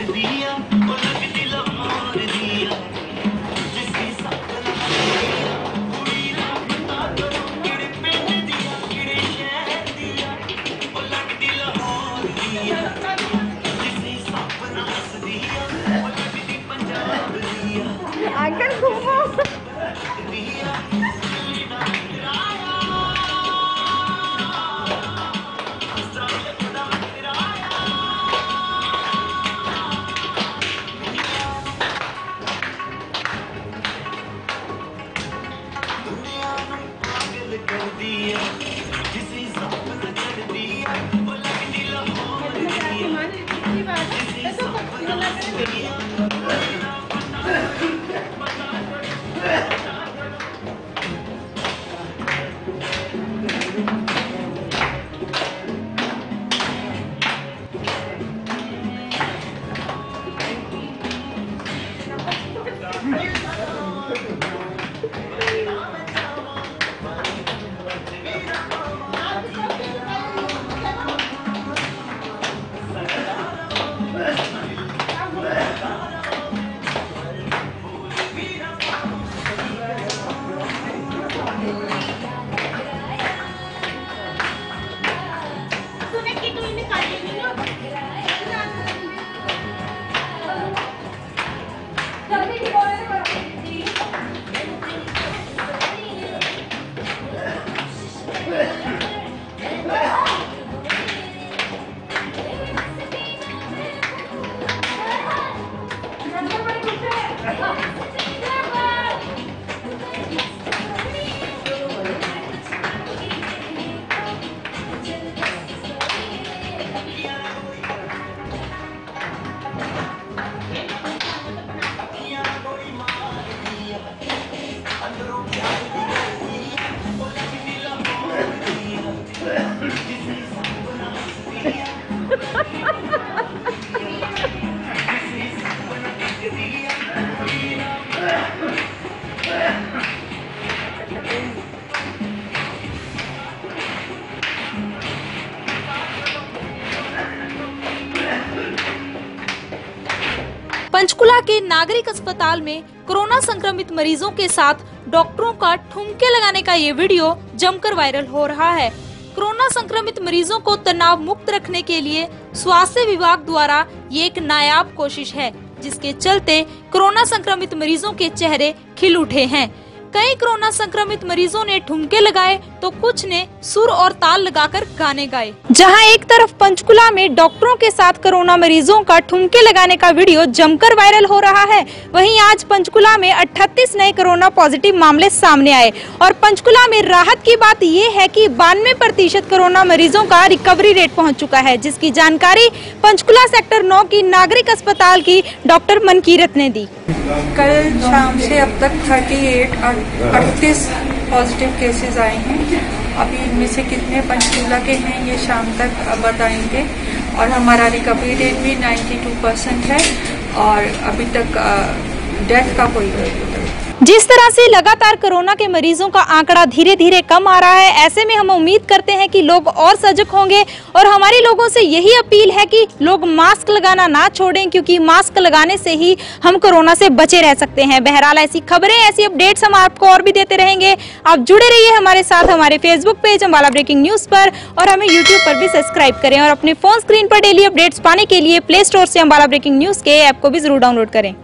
to be The. día. Panchkula के नागरिक अस्पताल में कोरोना संक्रमित मरीजों के साथ डॉक्टरों का ठुमके लगाने का ये वीडियो जमकर वायरल हो रहा है। कोरोना संक्रमित मरीजों को तनाव मुक्त रखने के लिए स्वास्थ्य विभाग द्वारा ये एक नायाब कोशिश है, जिसके चलते कोरोना संक्रमित मरीजों के चेहरे खिल उठे हैं। कई कोरोना संक्रमित मरीजों ने ठुमके लगाए तो कुछ ने सुर और ताल लगाकर गाने गाए। जहाँ एक तरफ़ पंचकुला में डॉक्टरों के साथ कोरोना मरीजों का ठुमके लगाने का वीडियो जमकर वायरल हो रहा है, वहीं आज पंचकुला में 38 नए कोरोना पॉजिटिव मामले सामने आए। और पंचकुला में राहत की बात ये है की बानवे प्रतिशत कोरोना मरीजों का रिकवरी रेट पहुँच चुका है, जिसकी जानकारी पंचकुला सेक्टर नौ की नागरिक अस्पताल की डॉक्टर मनकीरत ने दी। कल शाम से अब तक 38 अड़तीस पॉजिटिव केसेस आए हैं। अभी इनमें से कितने पंचकूला के हैं, ये शाम तक बताएँगे। और हमारा रिकवरी रेट भी 92 परसेंट है। और अभी तक डेथ का कोई जिस तरह से लगातार कोरोना के मरीजों का आंकड़ा धीरे धीरे कम आ रहा है, ऐसे में हम उम्मीद करते हैं कि लोग और सजग होंगे और हमारे लोगों से यही अपील है कि लोग मास्क लगाना ना छोड़ें, क्योंकि मास्क लगाने से ही हम कोरोना से बचे रह सकते हैं। बहरहाल, ऐसी खबरें, ऐसी अपडेट्स हम आपको और भी देते रहेंगे। आप जुड़े रहिए हमारे साथ, हमारे Facebook page Ambala breaking news पर, और हमें यूट्यूब पर भी सब्सक्राइब करें और अपने फ़ोन स्क्रीन पर डेली अपडेट्स पाने के लिए प्ले स्टोर से अम्बाला ब्रेकिंग न्यूज़ के ऐप को भी ज़रूर डाउनलोड करें।